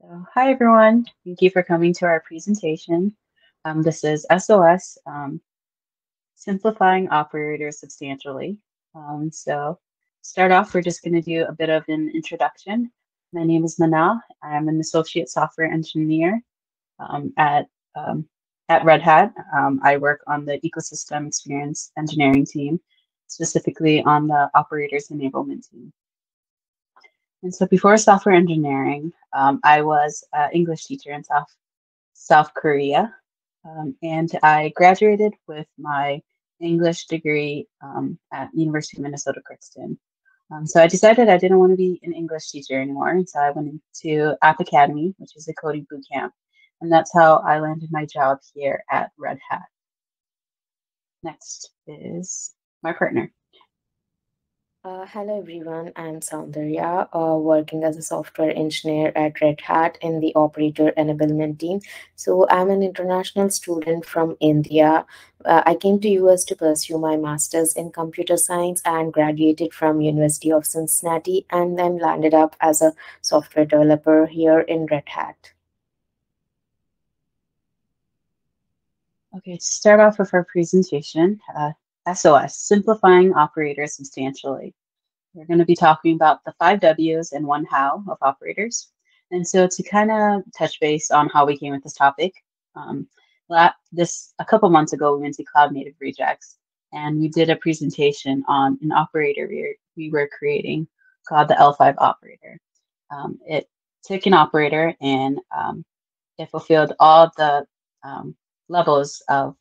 So, hi everyone. Thank you for coming to our presentation. Um, this is SOS, um, Simplifying Operators Substantially. Um, so, start off, we're just going to do a bit of an introduction. My name is Manna. I'm an associate software engineer um, at um, at Red Hat. Um, I work on the ecosystem experience engineering team, specifically on the operators enablement team. And so before software engineering, um, I was an English teacher in South, South Korea. Um, and I graduated with my English degree um, at University of Minnesota Crookston. Um, so I decided I didn't want to be an English teacher anymore. And so I went into App Academy, which is a coding boot camp. And that's how I landed my job here at Red Hat. Next is my partner. Uh, hello everyone, I'm Soundharya, uh, working as a software engineer at Red Hat in the operator enablement team. So I'm an international student from India. Uh, I came to US to pursue my master's in computer science and graduated from University of Cincinnati and then landed up as a software developer here in Red Hat. Okay, to start off with our presentation, uh, SOS, simplifying operators substantially. We're going to be talking about the five W's and one how of operators. And so to kind of touch base on how we came with this topic, um, this a couple months ago we went to Cloud Native Rejekts and we did a presentation on an operator we, we were creating called the L5 operator. Um, it took an operator and um, it fulfilled all the um, levels of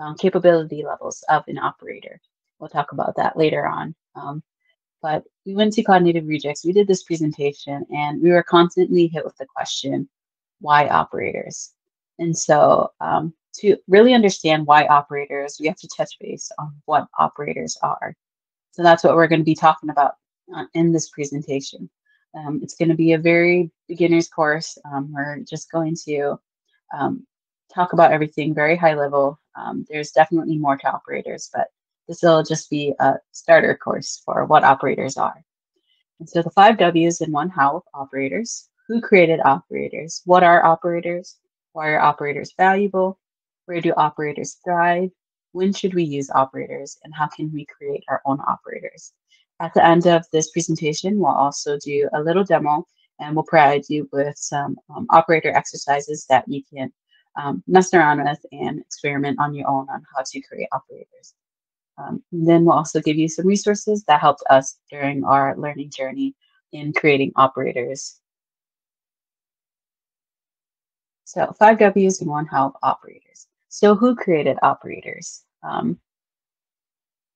um, capability levels of an operator. We'll talk about that later on. Um, but we went to Cloud Native Rejekts. We did this presentation and we were constantly hit with the question, why operators? And so um, to really understand why operators, we have to touch base on what operators are. So that's what we're going to be talking about uh, in this presentation. Um, it's going to be a very beginner's course. Um, we're just going to um, talk about everything very high level. Um, there's definitely more to operators, but this will just be a starter course for what operators are. And so the five W's in one how of operators. Who created operators? What are operators? Why are operators valuable? Where do operators thrive? When should we use operators? And how can we create our own operators? At the end of this presentation, we'll also do a little demo and we'll provide you with some um, operator exercises that you can um, mess around with and experiment on your own on how to create operators. Um, then we'll also give you some resources that helped us during our learning journey in creating operators. So five W's and one how operators. So who created operators? Um,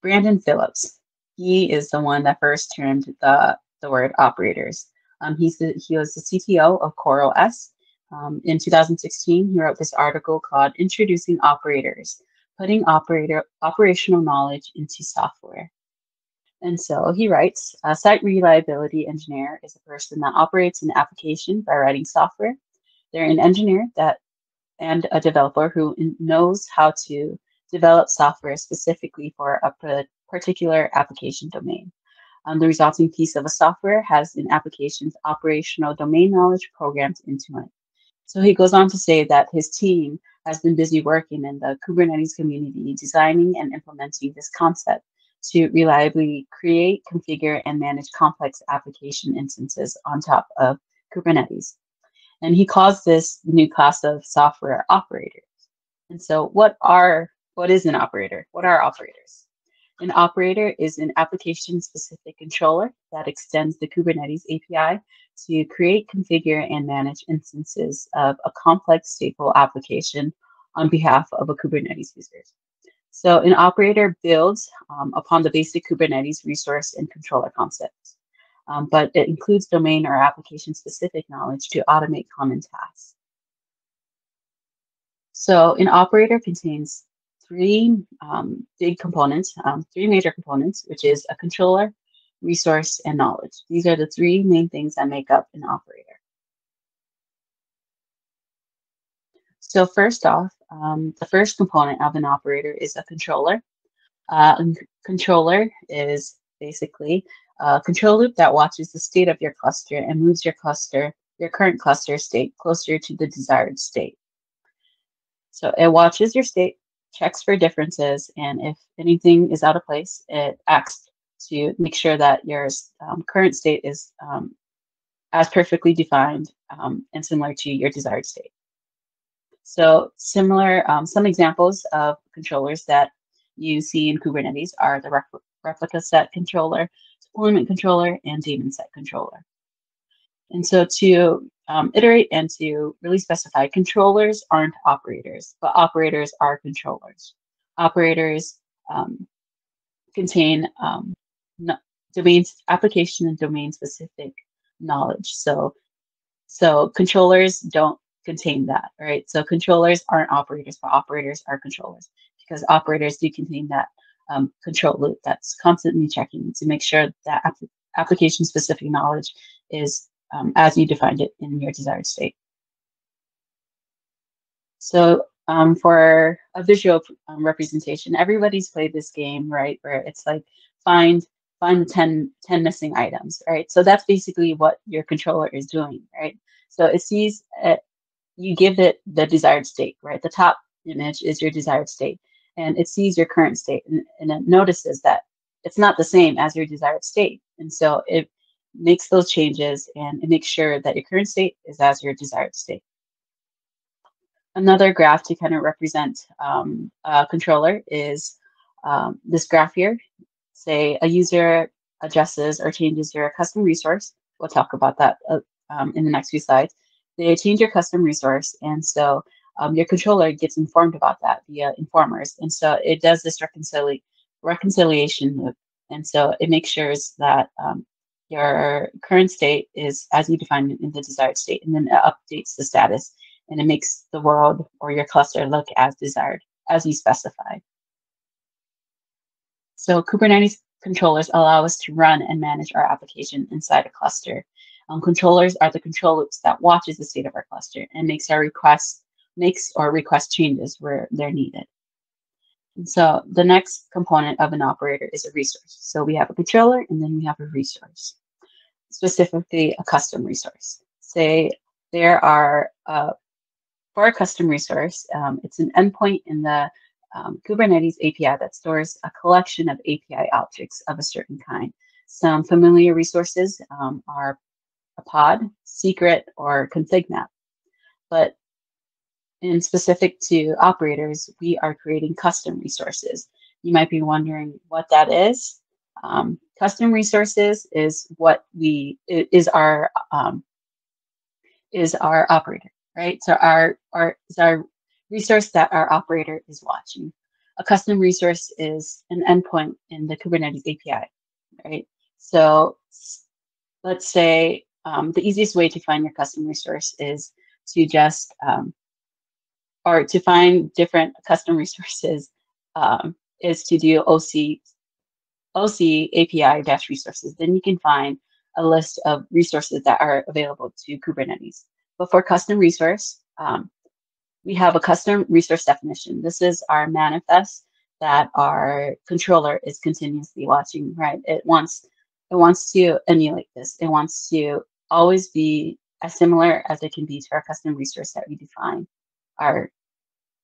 Brandon Phillips. He is the one that first termed the, the word operators. Um, he's the, he was the CTO of CoreOS. Um, in 2016, he wrote this article called Introducing Operators, putting operator operational knowledge into software. And so he writes, a site reliability engineer is a person that operates an application by writing software. They're an engineer that and a developer who knows how to develop software specifically for a particular application domain. Um, the resulting piece of a software has an application's operational domain knowledge programmed into it. So he goes on to say that his team has been busy working in the Kubernetes community, designing and implementing this concept to reliably create, configure, and manage complex application instances on top of Kubernetes. And he calls this new class of software operators. And so what are what is an operator? What are operators? An operator is an application-specific controller that extends the Kubernetes API to create, configure, and manage instances of a complex stateful application on behalf of a Kubernetes user. So an operator builds um, upon the basic Kubernetes resource and controller concepts, um, but it includes domain or application-specific knowledge to automate common tasks. So an operator contains three um, big components, um, three major components, which is a controller, resource, and knowledge. These are the three main things that make up an operator. So first off, um, the first component of an operator is a controller. Uh, a controller is basically a control loop that watches the state of your cluster and moves your cluster your current cluster state closer to the desired state. So it watches your state, checks for differences, and if anything is out of place, it acts to make sure that your um, current state is um, as perfectly defined um, and similar to your desired state. So similar, um, some examples of controllers that you see in Kubernetes are the replica set controller, deployment controller, and daemon set controller. And so to um, iterate and to really specify controllers aren't operators, but operators are controllers. Operators um, contain um, domains, application and domain specific knowledge. So, so controllers don't contain that, right? So controllers aren't operators, but operators are controllers because operators do contain that um, control loop that's constantly checking to make sure that application specific knowledge is um, as you defined it in your desired state. So um, for a visual um, representation, everybody's played this game, right? Where it's like find find the 10, 10 missing items, right? So that's basically what your controller is doing, right? So it sees, uh, you give it the desired state, right? The top image is your desired state and it sees your current state and, and it notices that it's not the same as your desired state. And so it makes those changes and it makes sure that your current state is as your desired state. Another graph to kind of represent um, a controller is um, this graph here. Say a user adjusts or changes your custom resource. We'll talk about that uh, um, in the next few slides. They change your custom resource, and so um, your controller gets informed about that via informers. And so it does this reconcili reconciliation loop. And so it makes sure that um, your current state is as you define it in the desired state, and then it updates the status and it makes the world or your cluster look as desired as you specify. So Kubernetes controllers allow us to run and manage our application inside a cluster. Um, controllers are the control loops that watches the state of our cluster and makes our requests, makes or request changes where they're needed. And so the next component of an operator is a resource. So we have a controller and then we have a resource specifically a custom resource. Say there are, uh, for a custom resource, um, it's an endpoint in the um, Kubernetes API that stores a collection of API objects of a certain kind. Some familiar resources um, are a pod, secret, or config map. But in specific to operators, we are creating custom resources. You might be wondering what that is. Um, custom resources is what we is our um, is our operator, right? So our our is our resource that our operator is watching. A custom resource is an endpoint in the Kubernetes API, right? So let's say um, the easiest way to find your custom resource is to just um, or to find different custom resources um, is to do OC OC API dash resources, then you can find a list of resources that are available to Kubernetes. But for custom resource, um, we have a custom resource definition. This is our manifest that our controller is continuously watching, right? It wants it wants to emulate this. It wants to always be as similar as it can be to our custom resource that we define, our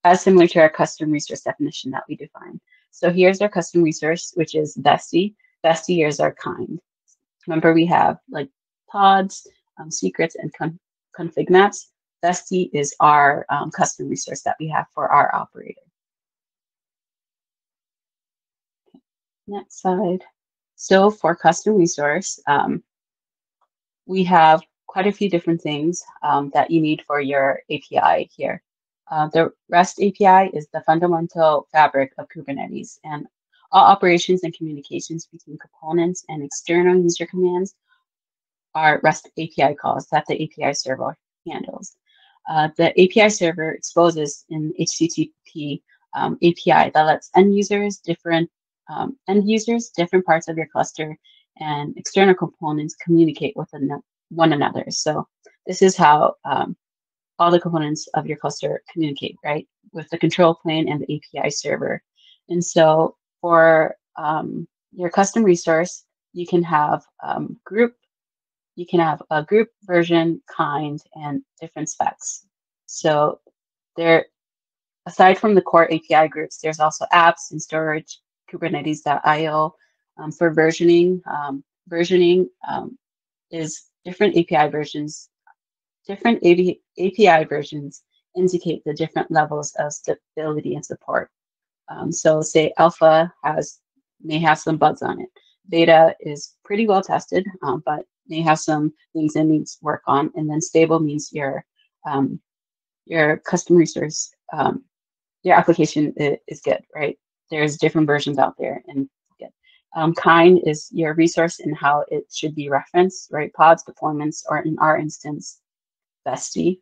as similar to our custom resource definition that we define. So here's our custom resource, which is Bestie. Bestie is our kind. Remember, we have like pods, um, secrets, and con config maps. Bestie is our um, custom resource that we have for our operator. Next slide. So for custom resource, um, we have quite a few different things um, that you need for your API here. Uh, the REST API is the fundamental fabric of Kubernetes, and all operations and communications between components and external user commands are REST API calls that the API server handles. Uh, the API server exposes an HTTP um, API that lets end users, different um, end users, different parts of your cluster, and external components communicate with one another. So this is how um, all the components of your cluster communicate, right, with the control plane and the API server. And so for um, your custom resource, you can have um, group you can have a group version, kind, and different specs. So there, aside from the core API groups, there's also apps and storage, Kubernetes.io um, for versioning. Um, versioning um, is different API versions. Different API versions indicate the different levels of stability and support. Um, so say alpha has may have some bugs on it. Beta is pretty well tested, um, but may have some things it needs work on. And then stable means your um, your custom resource, um, your application is, good, right? There's different versions out there and. Um, kind is your resource and how it should be referenced, right? Pods, deployments, or in our instance, bestie.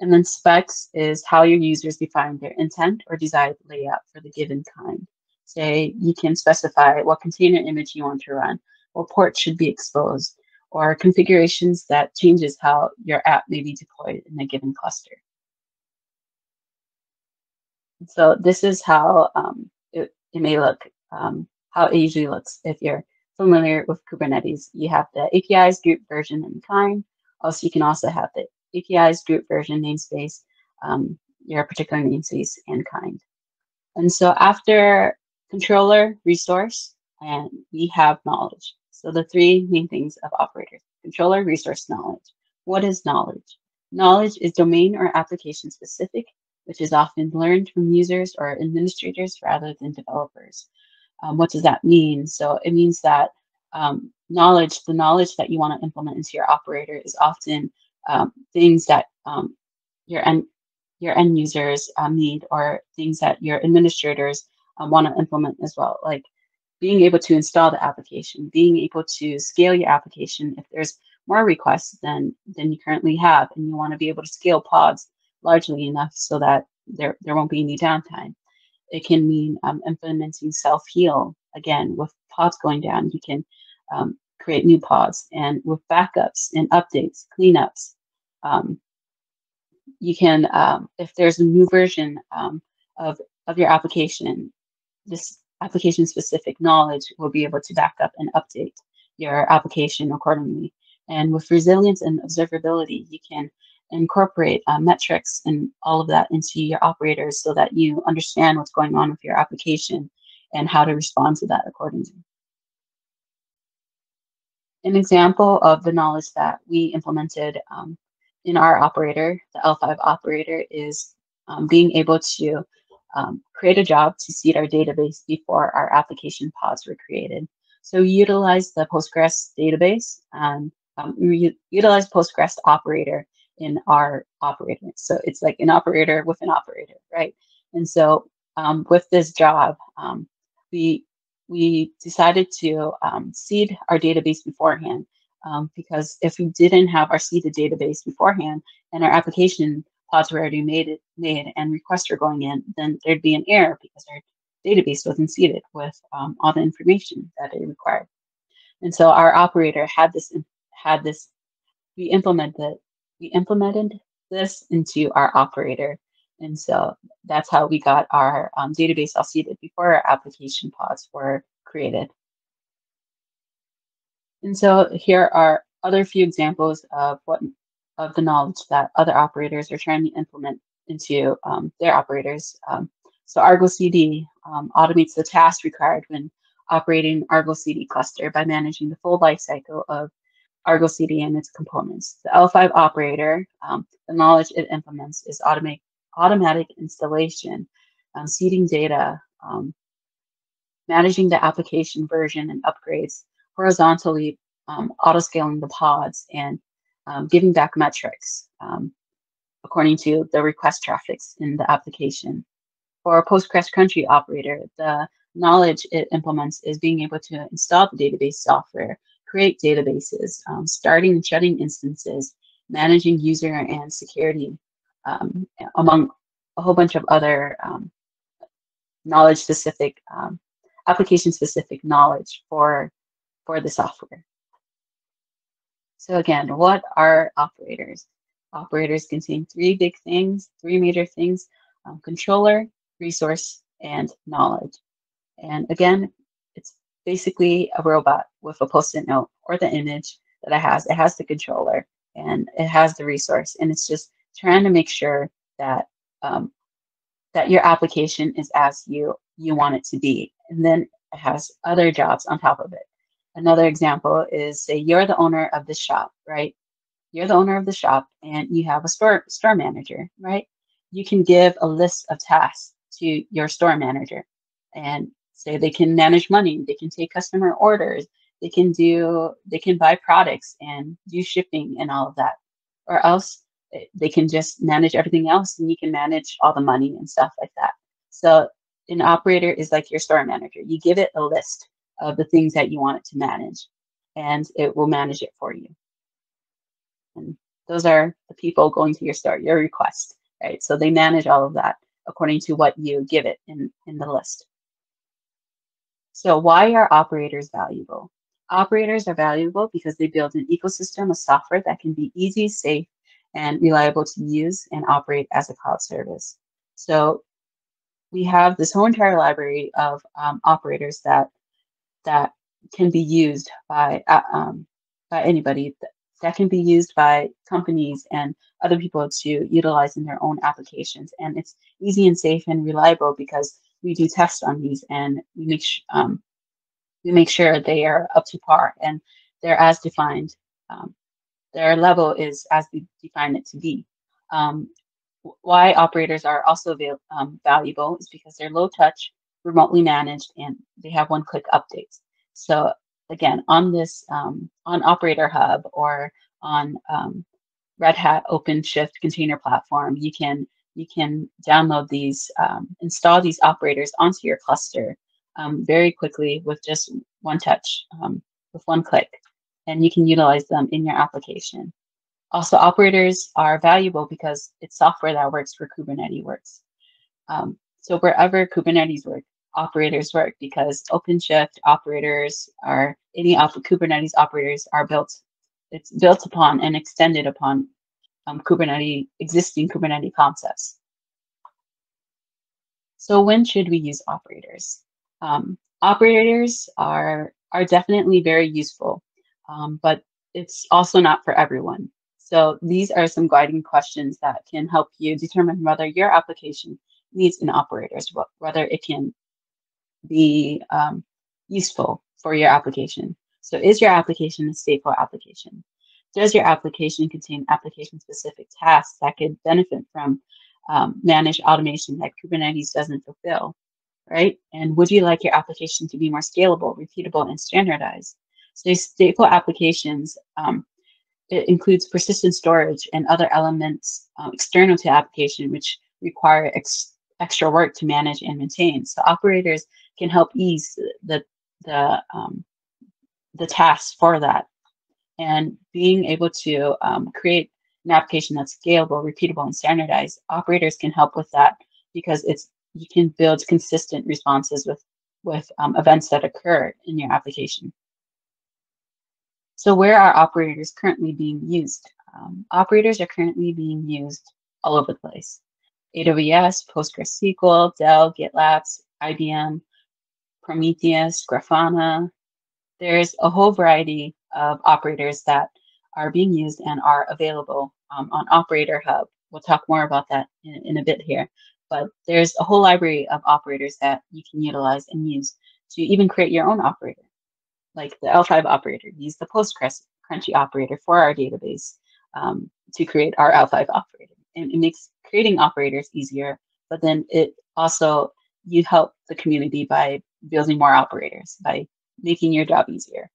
And then specs is how your users define their intent or desired layout for the given kind. Say you can specify what container image you want to run, what port should be exposed, or configurations that changes how your app may be deployed in a given cluster. So this is how um, it, it, may look, um, how it usually looks if you're familiar with Kubernetes. You have the APIs group version and kind. Also, you can also have the APIs group version namespace, um, your particular namespace and kind. And so after controller, resource, and we have knowledge. So the three main things of operators, controller, resource, knowledge. What is knowledge? Knowledge is domain or application specific, which is often learned from users or administrators rather than developers. Um, what does that mean? So it means that um, knowledge, the knowledge that you want to implement into your operator is often um, things that um, your end your end users um, need or things that your administrators um, want to implement as well, like being able to install the application, being able to scale your application if there's more requests than than you currently have, and you want to be able to scale pods largely enough so that there there won't be any downtime. It can mean um, implementing self heal again with pods going down. You can um, create new pods and with backups and updates, cleanups. Um, you can, um, if there's a new version um, of, of your application, this application specific knowledge will be able to back up and update your application accordingly. And with resilience and observability, you can incorporate uh, metrics and all of that into your operators so that you understand what's going on with your application and how to respond to that accordingly. An example of the knowledge that we implemented um, in our operator, the L5 operator, is um, being able to um, create a job to seed our database before our application pods were created. So we utilize the Postgres database and um, we utilize Postgres operator in our operator. So it's like an operator with an operator, right? And so um, with this job, um, we we decided to um, seed our database beforehand um, because if we didn't have our seeded database beforehand and our application pods were already made it made and requests were going in, then there'd be an error because our database wasn't seeded with um, all the information that it required. And so our operator had this had this we implemented we implemented this into our operator and so that's how we got our um, database all seeded before our application pods were created. And so here are other few examples of what of the knowledge that other operators are trying to implement into um, their operators. Um, so Argo CD um, automates the tasks required when operating Argo CD cluster by managing the full lifecycle of Argo CD and its components. The L5 operator, um, the knowledge it implements is automate automatic installation, um, seeding data, um, managing the application version and upgrades, horizontally um, auto-scaling the pods, and um, giving back metrics um, according to the request traffics in the application. For a Postgres country operator, the knowledge it implements is being able to install the database software, create databases, um, starting and shutting instances, managing user and security um, among a whole bunch of other um, knowledge specific, um, application specific knowledge for, for the software. So again, what are operators? Operators contain three big things, three major things, um, controller, resource, and knowledge. And again, it's basically a robot with a post-it note or the image that it has. It has the controller and it has the resource, and it's just trying to make sure that um, that your application is as you you want it to be, and then it has other jobs on top of it. Another example is say you're the owner of the shop, right? You're the owner of the shop, and you have a store store manager, right? You can give a list of tasks to your store manager, and say they can manage money, they can take customer orders, they can do they can buy products and do shipping and all of that or else they can just manage everything else and you can manage all the money and stuff like that. So an operator is like your store manager. You give it a list of the things that you want it to manage and it will manage it for you. And those are the people going to your store your request right? So they manage all of that according to what you give it in in the list. So why are operators valuable? Operators are valuable because they build an ecosystem of software that can be easy, safe, and reliable to use and operate as a cloud service. So we have this whole entire library of um, operators that that can be used by uh, um, by anybody that, can be used by companies and other people to utilize in their own applications. And it's easy and safe and reliable because we do tests on these and we make um, we make sure they are up to par and they're as defined. Um, their level is as we define it to be. Um, why operators are also um, valuable is because they're low touch, remotely managed, and they have one click updates. So again, on this, um, on Operator Hub or on um, Red Hat OpenShift container platform, you can you can download these, um, install these operators onto your cluster um, very quickly with just one touch, with one click, and you can utilize them in your application. Also, operators are valuable because it's software that works for Kubernetes works. Um, so wherever Kubernetes work, operators work because OpenShift operators are any op Kubernetes operators are built. It's built upon and extended upon um, Kubernetes existing Kubernetes concepts. So when should we use operators? Um, operators are are definitely very useful, um, but it's also not for everyone. So these are some guiding questions that can help you determine whether your application needs an operator, whether it can be um, useful for your application. So is your application a stateful application? Does your application contain application-specific tasks that could benefit from um, managed automation that Kubernetes doesn't fulfill? right? And would you like your application to be more scalable, repeatable, and standardized? So stateful applications, um, it includes persistent storage and other elements um, external to application, which require ex extra work to manage and maintain. So operators can help ease the, the, um, the tasks for that. And being able to um, create an application that's scalable, repeatable, and standardized, operators can help with that because it's you can build consistent responses with, with um, events that occur in your application. So where are operators currently being used? Um, operators are currently being used all over the place. AWS, PostgreSQL, Dell, GitLab, IBM, Prometheus, Grafana. There's a whole variety of operators that are being used and are available um, on Operator Hub. We'll talk more about that in, in a bit here but there's a whole library of operators that you can utilize and use to even create your own operator. Like the L5 operator, use the PostgreSQL operator for our database um, to create our L5 operator. And it makes creating operators easier, but then it also, you help the community by building more operators, by making your job easier.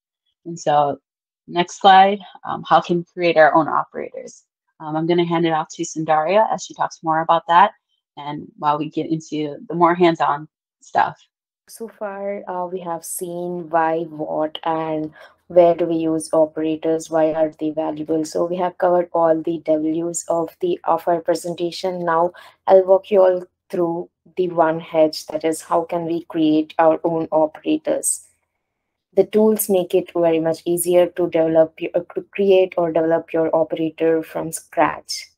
And so next slide, um, how can we create our own operators? Um, I'm gonna hand it off to Soundharya as she talks more about that and while we get into the more hands-on stuff. So far, uh, we have seen why, what, and where do we use operators, why are they valuable. So we have covered all the W's of the of our presentation. Now I'll walk you all through the one hedge, that is how can we create our own operators. The tools make it very much easier to develop, uh, to create or develop your operator from scratch.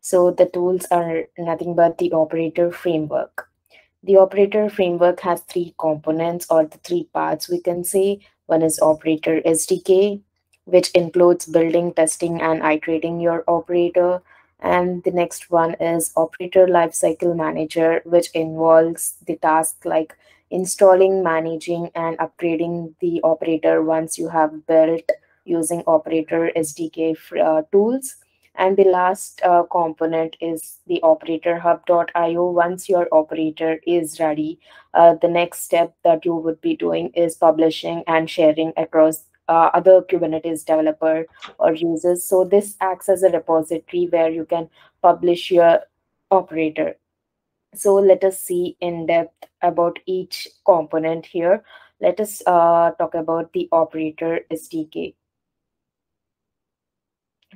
So the tools are nothing but the operator framework. The operator framework has three components or the three parts we can say. One is operator SDK, which includes building, testing, and iterating your operator. And the next one is Operator Lifecycle Manager, which involves the task like installing, managing, and upgrading the operator once you have built using Operator SDK uh, tools. And the last uh, component is the operator hub.io. Once your operator is ready, uh, the next step that you would be doing is publishing and sharing across uh, other Kubernetes developer or users. So this acts as a repository where you can publish your operator. So let us see in depth about each component here. Let us uh, talk about the operator SDK.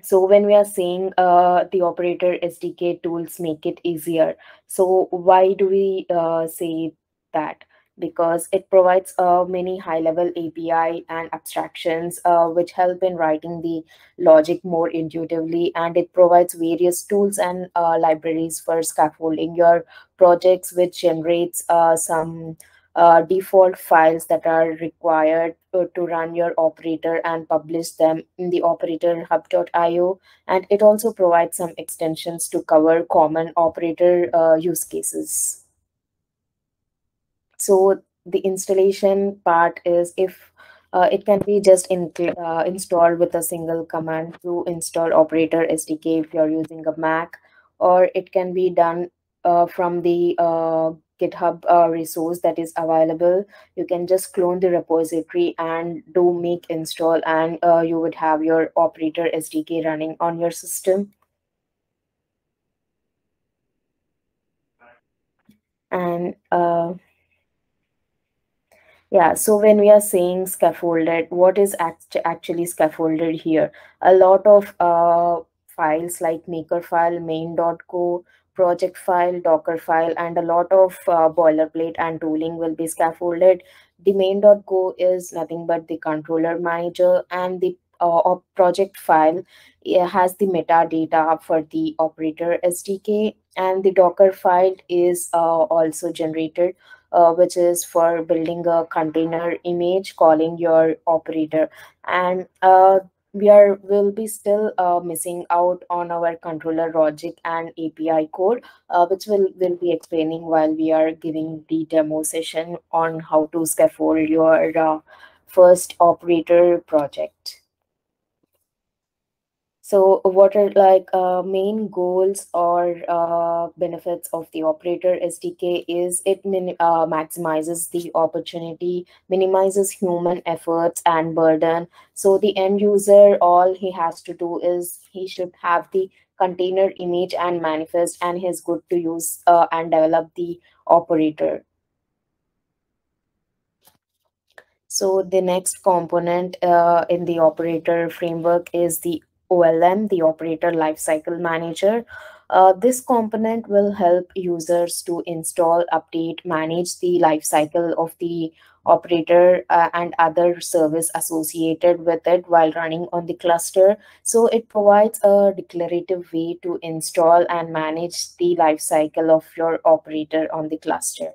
So when we are saying uh, the operator SDK tools make it easier, so why do we uh, say that? Because it provides uh, many high-level API and abstractions uh, which help in writing the logic more intuitively, and it provides various tools and uh, libraries for scaffolding your projects, which generates uh, some uh, default files that are required uh, to run your operator and publish them in the operator hub.io. And it also provides some extensions to cover common operator uh, use cases. So the installation part is if uh, it can be just in, uh, installed with a single command to install operator SDK if you're using a Mac, or it can be done uh, from the GitHub uh, resource that is available. You can just clone the repository and do make install and uh, you would have your operator SDK running on your system. And uh, yeah, so when we are saying scaffolded, what is act actually scaffolded here? A lot of uh, files like Makefile, main.go, project file, Docker file, and a lot of uh, boilerplate and tooling will be scaffolded. The main.go is nothing but the controller manager and the uh, project file has the metadata for the operator SDK and the Docker file is uh, also generated uh, which is for building a container image calling your operator and uh, we are will be still uh, missing out on our controller logic and API code, uh, which will will be explaining while we are giving the demo session on how to scaffold your uh, first operator project. So what are like uh, main goals uh, benefits of the operator SDK is it uh, maximizes the opportunity, minimizes human efforts and burden. So the end user, all he has to do is he should have the container image and manifest and he's good to use uh, and develop the operator. So the next component uh, in the operator framework is the OLM, the Operator Lifecycle Manager. Uh, this component will help users to install, update, manage the lifecycle of the operator uh, and other service associated with it while running on the cluster. So it provides a declarative way to install and manage the lifecycle of your operator on the cluster.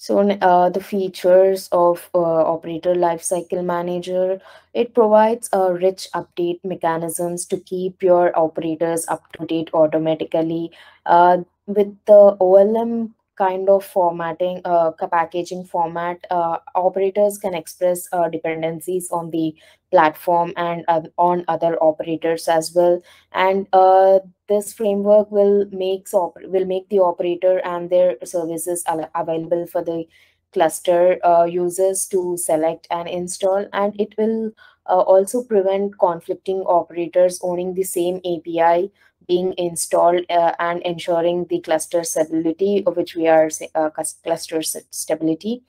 So uh, the features of uh, Operator Lifecycle Manager, it provides a rich update mechanisms to keep your operators up to date automatically. Uh, with the OLM kind of formatting, uh, packaging format, uh, operators can express uh, dependencies on the platform and uh, on other operators as well. And uh, this framework will make will make the operator and their services available for the cluster uh, users to select and install, and it will also prevent conflicting operators owning the same API being installed uh, and ensuring the cluster stability, which we are uh, cluster stability.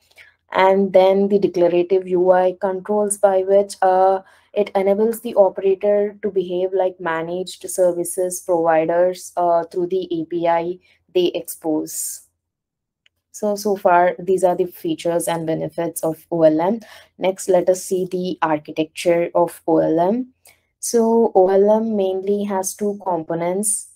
And then the declarative UI controls by which uh, it enables the operator to behave like managed services providers uh, through the API they expose. So, so far, these are the features and benefits of OLM. Next, let us see the architecture of OLM. So OLM mainly has two components.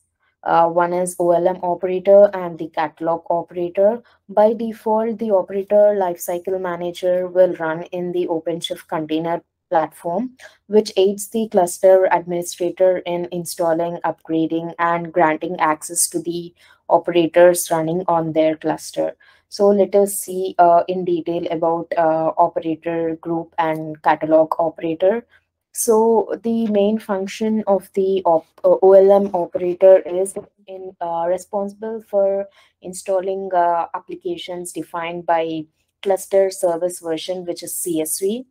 Uh, one is OLM operator and the catalog operator. By default, the operator lifecycle manager will run in the OpenShift container platform, which aids the cluster administrator in installing, upgrading, and granting access to the operators running on their cluster. So let us see uh, in detail about uh, operator group and catalog operator. So the main function of the op uh, OLM operator is in, uh, responsible for installing uh, applications defined by cluster service version, which is CSV.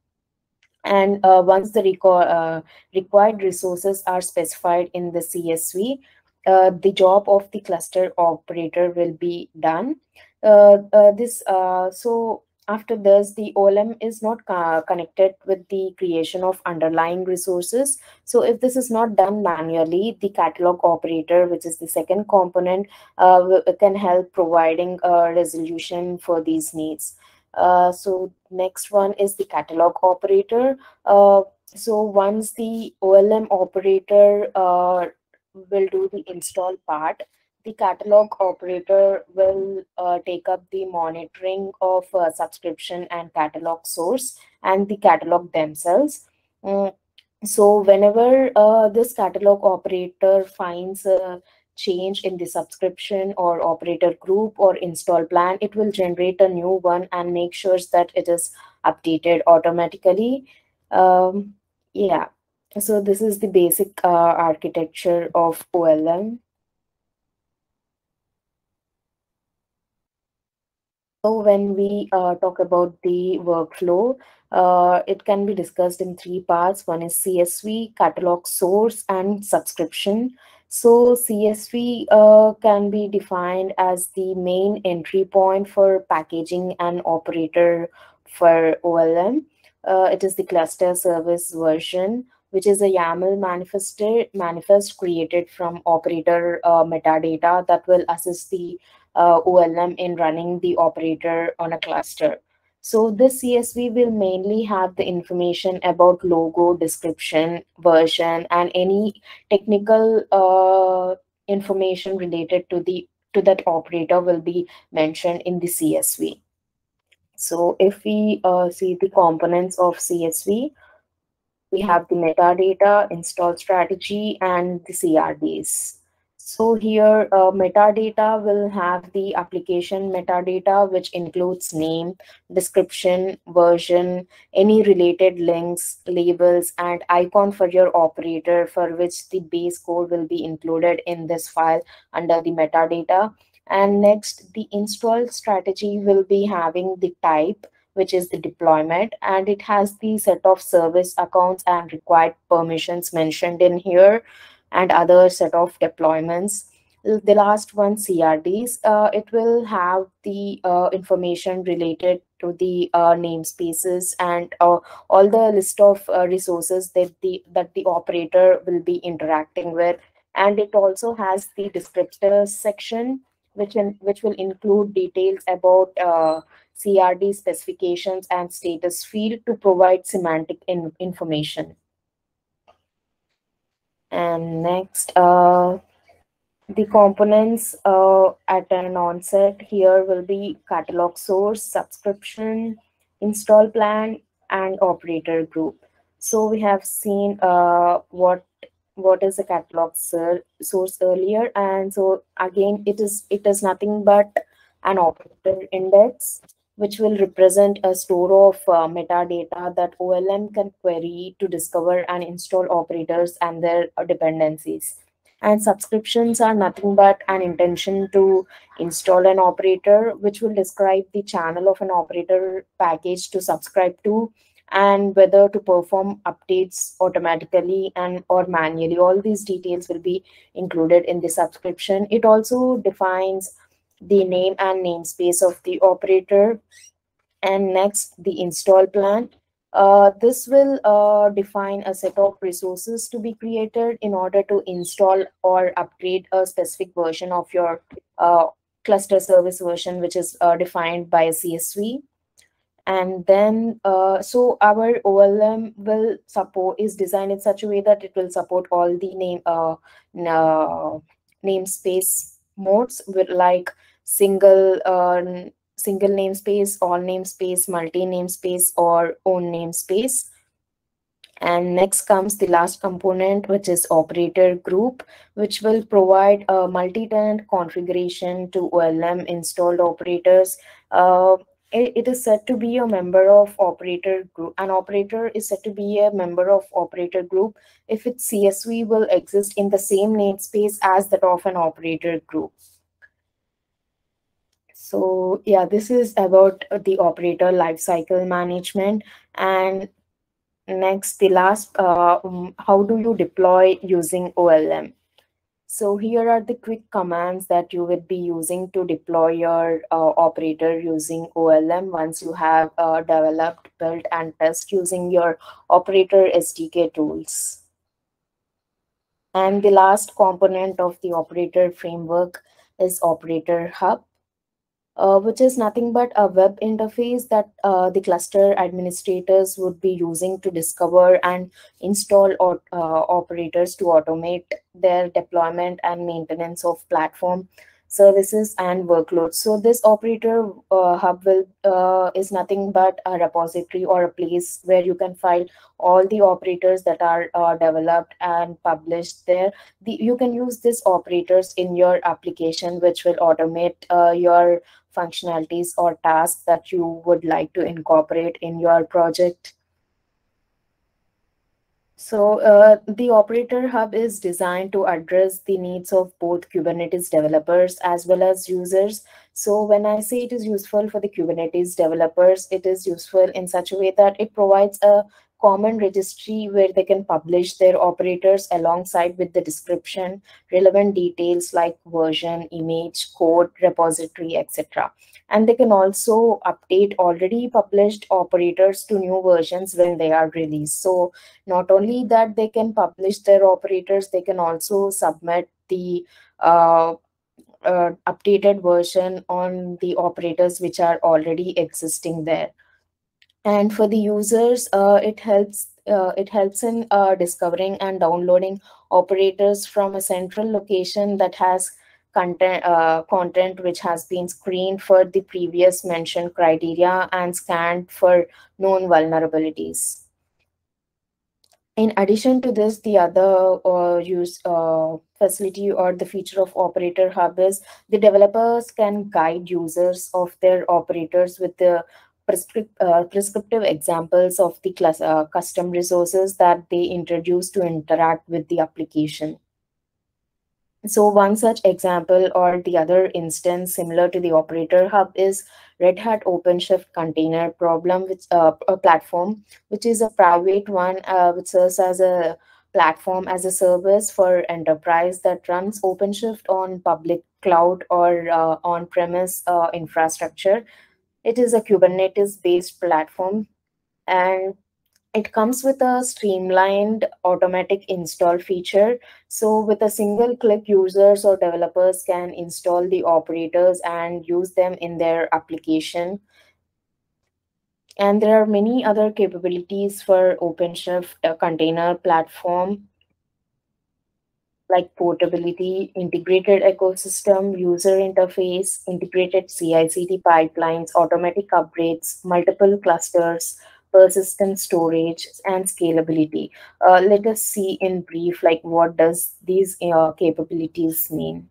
And uh, once the uh, required resources are specified in the CSV, the job of the cluster operator will be done. this so after this, the OLM is not connected with the creation of underlying resources. So if this is not done manually, the catalog operator, which is the second component, uh, can help providing a resolution for these needs. Uh, so next one is the catalog operator. Uh, so once the OLM operator uh, will do the install part, the catalog operator will uh, take up the monitoring of uh, subscription and catalog source and the catalog themselves. Mm, so whenever uh, this catalog operator finds a change in the subscription or operator group or install plan, it will generate a new one and make sure that it is updated automatically. Um, yeah, so this is the basic uh, architecture of OLM. So when we uh, talk about the workflow, uh, it can be discussed in three parts. One is CSV, catalog source, and subscription. So CSV uh, can be defined as the main entry point for packaging an operator for OLM. Uh, it is the cluster service version, which is a YAML manifest, manifest created from operator uh, metadata that will assist the uh, OLM in running the operator on a cluster. So this CSV will mainly have the information about logo, description, version, and any technical uh, information related to the to that operator will be mentioned in the CSV. So if we uh, see the components of CSV, we have the metadata, install strategy, and the CRDs. So here uh, metadata will have the application metadata, which includes name, description, version, any related links, labels, and icon for your operator for which the base code will be included in this file under the metadata. And next, the install strategy will be having the type, which is the deployment, and it has the set of service accounts and required permissions mentioned in here and other set of deployments. The last one, CRDs, uh, it will have the uh, information related to the uh, namespaces and uh, all the list of uh, resources that the that the operator will be interacting with. And it also has the descriptor section, which in, which will include details about uh, CRD specifications and status field to provide semantic in information. And next, uh, the components uh, at an onset here will be catalog source, subscription, install plan, and operator group. So we have seen uh, what what is the catalog source earlier, and so again it is it is nothing but an operator index which will represent a store of uh, metadata that OLM can query to discover and install operators and their dependencies. And subscriptions are nothing but an intention to install an operator, which will describe the channel of an operator package to subscribe to and whether to perform updates automatically and or manually. All these details will be included in the subscription. It also defines the name and namespace of the operator. And next, the install plan. Uh, this will uh, define a set of resources to be created in order to install or upgrade a specific version of your uh, cluster service version, which is uh, defined by a CSV. And then, uh, so our OLM will support, is designed in such a way that it will support all the name, uh, namespace modes with like single uh, single namespace, all namespace, multi namespace, or own namespace. And next comes the last component, which is operator group, which will provide a multi-tenant configuration to OLM installed operators. Uh, it, it is said to be a member of operator group. An operator is said to be a member of operator group if its CSV will exist in the same namespace as that of an operator group. So yeah, this is about the operator lifecycle management. And next, the last, uh, um, how do you deploy using OLM? So here are the quick commands that you would be using to deploy your uh, operator using OLM once you have uh, developed, built, and test using your operator SDK tools. And the last component of the operator framework is operator hub uh, which is nothing but a web interface that uh, the cluster administrators would be using to discover and install or, uh, operators to automate their deployment and maintenance of platform services and workloads. So this operator uh, hub will uh, is nothing but a repository or a place where you can file all the operators that are uh, developed and published there. The, you can use these operators in your application, which will automate your functionalities or tasks that you would like to incorporate in your project. So uh, the operator hub is designed to address the needs of both Kubernetes developers as well as users. So when I say it is useful for the Kubernetes developers, it is useful in such a way that it provides a common registry where they can publish their operators alongside with the description, relevant details like version, image, code, repository, etc. And they can also update already published operators to new versions when they are released. So not only that they can publish their operators, they can also submit the uh, uh, updated version on the operators which are already existing there and for the users uh, it helps uh, it helps in uh, discovering and downloading operators from a central location that has content uh, content which has been screened for the previous mentioned criteria and scanned for known vulnerabilities. In addition to this, the other uh, use uh, facility or the feature of Operator Hub is the developers can guide users of their operators with the prescript, uh, prescriptive examples of the class, uh, custom resources that they introduce to interact with the application. So one such example or the other instance similar to the operator hub is Red Hat OpenShift container problem, which uh, a platform, which is a private one, uh, which serves as a platform as a service for enterprise that runs OpenShift on public cloud or uh, on-premise uh, infrastructure it is a Kubernetes based platform and it comes with a streamlined automatic install feature. So with a single click, users or developers can install the operators and use them in their application. And there are many other capabilities for OpenShift container platform like portability, integrated ecosystem, user interface, integrated CI/CD pipelines, automatic upgrades, multiple clusters, persistent storage, and scalability. Uh, let us see in brief, like what does these uh, capabilities mean?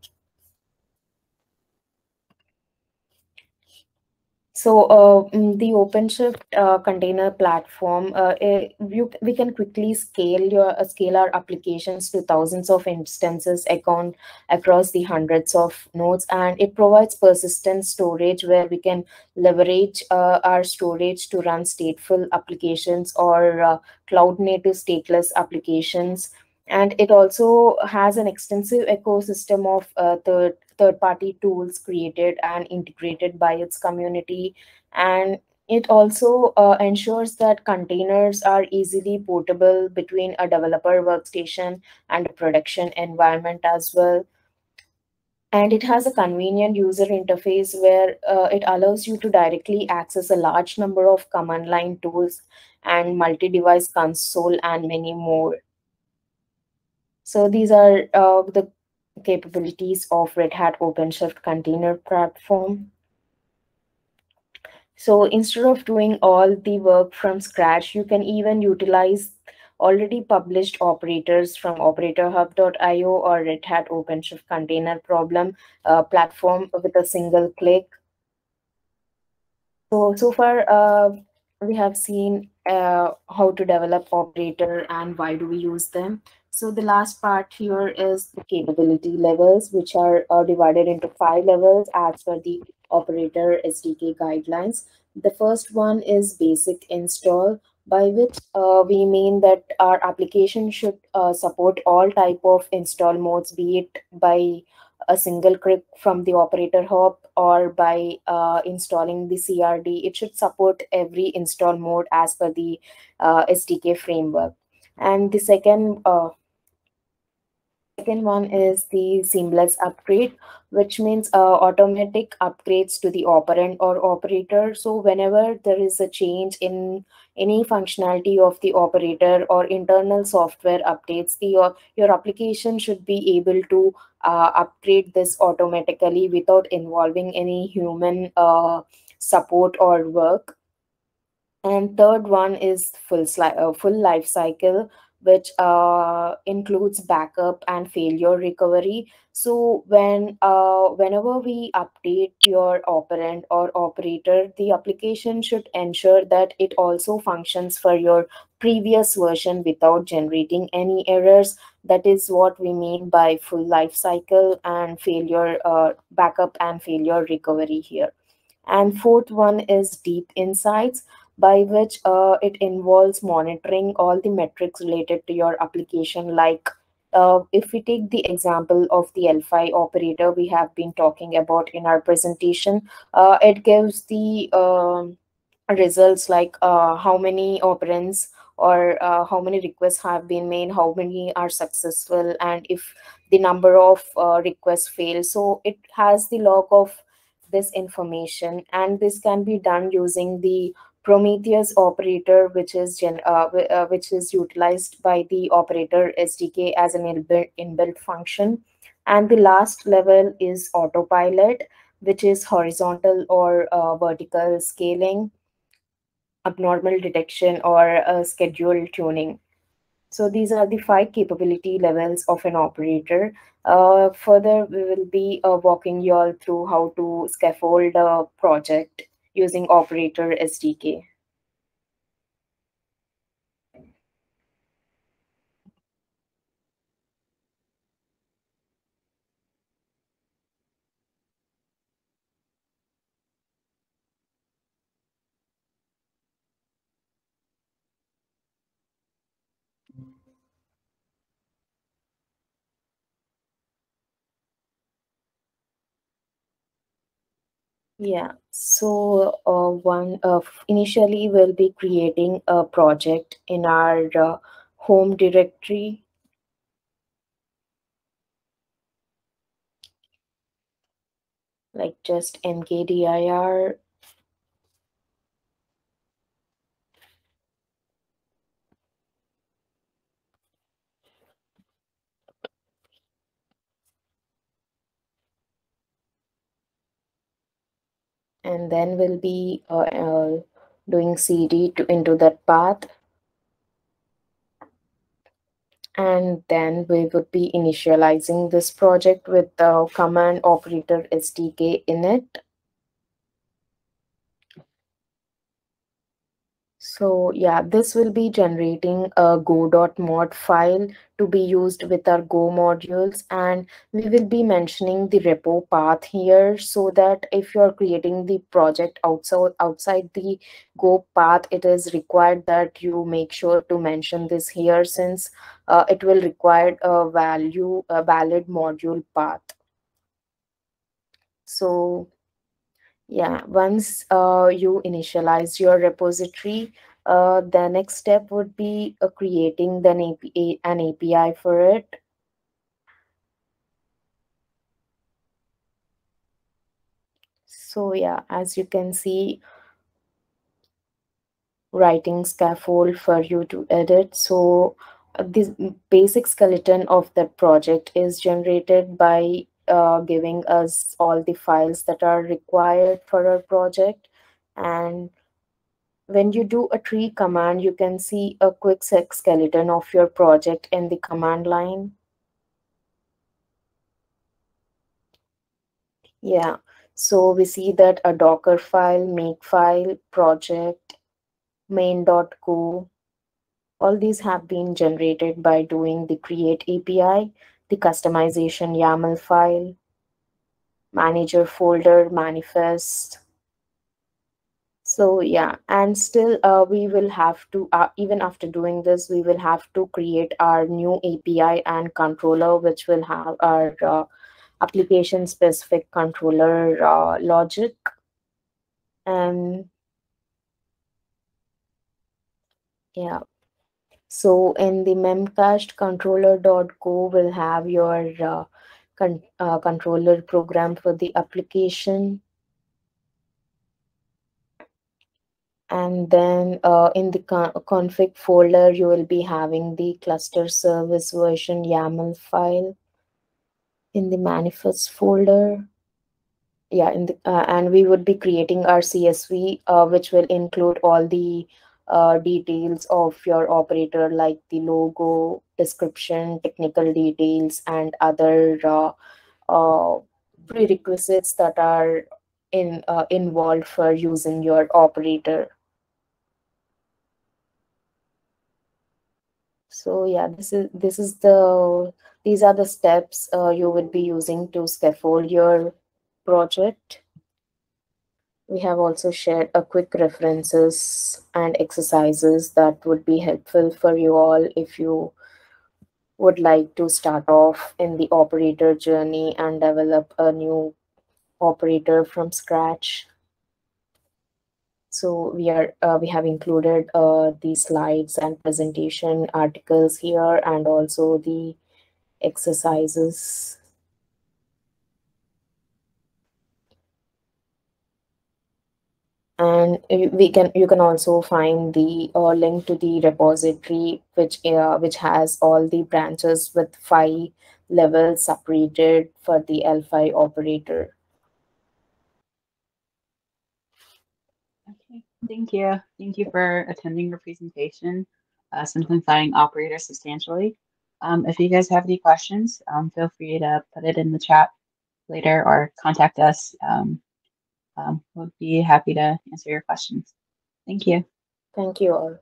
So uh, mm, the OpenShift uh, container platform, uh, eh, you, we can quickly scale your uh, scale our applications to thousands of instances account across the hundreds of nodes, and it provides persistent storage where we can leverage uh, our storage to run stateful applications or uh, cloud native stateless applications. And it also has an extensive ecosystem of uh, third third party tools created and integrated by its community. And it also uh, ensures that containers are easily portable between a developer workstation and a production environment as well. And it has a convenient user interface where uh, it allows you to directly access a large number of command line tools and multi-device console and many more. So these are uh, the capabilities of Red Hat OpenShift container platform. So instead of doing all the work from scratch, you can even utilize already published operators from operatorhub.io or Red Hat OpenShift container problem uh, platform with a single click. So, so far, uh, we have seen uh, how to develop operator and why do we use them. So the last part here is the capability levels, which are, are divided into five levels as per the operator SDK guidelines. The first one is basic install, by which uh, we mean that our application should uh, support all type of install modes, be it by a single click from the operator hub or by uh, installing the CRD. It should support every install mode as per the uh, SDK framework. And the second uh, second one is the seamless upgrade, which means uh, automatic upgrades to the operand or operator. So whenever there is a change in any functionality of the operator or internal software updates, the, your, your application should be able to uh, upgrade this automatically without involving any human uh, support or work. And third one is full, uh, full life cycle, which uh, includes backup and failure recovery. So when uh, whenever we update your operand or operator, the application should ensure that it also functions for your previous version without generating any errors. That is what we mean by full life cycle and failure uh, backup and failure recovery here. And fourth one is deep insights by which uh, it involves monitoring all the metrics related to your application like uh, if we take the example of the L5 operator we have been talking about in our presentation, uh, it gives the uh, results like uh, how many operands or uh, how many requests have been made, how many are successful, and if the number of uh, requests fail. So it has the log of this information, and this can be done using the Prometheus operator, which is uh, uh, which is utilized by the operator SDK as an inbuilt, inbuilt function. And the last level is autopilot, which is horizontal or uh, vertical scaling, abnormal detection, or uh, schedule tuning. So these are the five capability levels of an operator. Uh, further, we will be uh, walking you all through how to scaffold a project using operator SDK. Yeah, so uh, one uh, initially we'll be creating a project in our uh, home directory. Like just mkdir and then we'll be uh, uh, doing cd to into that path and then we would be initializing this project with the command operator SDK init. So yeah, this will be generating a go.mod file to be used with our Go modules. And we will be mentioning the repo path here so that if you're creating the project outside, outside the Go path, it is required that you make sure to mention this here since uh, it will require a value, a valid module path. So yeah, once uh, you initialize your repository, uh, the next step would be uh, creating an API, an API for it. So yeah, as you can see, writing scaffold for you to edit. So this basic skeleton of the project is generated by uh, giving us all the files that are required for our project. And when you do a tree command you can see a quick skeleton of your project in the command line. Yeah so we see that a docker file Makefile project main.go all these have been generated by doing the create API, the kustomization YAML file, manager folder, manifest. So yeah, and still uh, we will have to, uh, even after doing this, we will have to create our new API and controller, which will have our uh, application specific controller uh, logic. And yeah, so in the memcached controller.go will have your uh, con uh, controller program for the application. And then uh, in the con config folder, you will be having the cluster service version YAML file in the manifest folder. Yeah, in the, uh, and we would be creating our CSV, uh, which will include all the uh, details of your operator like the logo, description, technical details, and other uh, uh, prerequisites that are in uh, involved for using your operator. So yeah, this is this is the these are the steps uh, you would be using to scaffold your project. We have also shared a quick references and exercises that would be helpful for you all if you would like to start off in the operator journey and develop a new operator from scratch. So we are uh, we have included uh, the slides and presentation articles here and also the exercises and we can you can also find the uh, link to the repository which uh, which has all the branches with phi levels separated for the L5 operator. Okay, thank you. Thank you for attending your presentation, uh, Simplifying Operators Substantially. Um, if you guys have any questions, um, feel free to put it in the chat later or contact us. Um, um, we'll be happy to answer your questions. Thank you. Thank you all.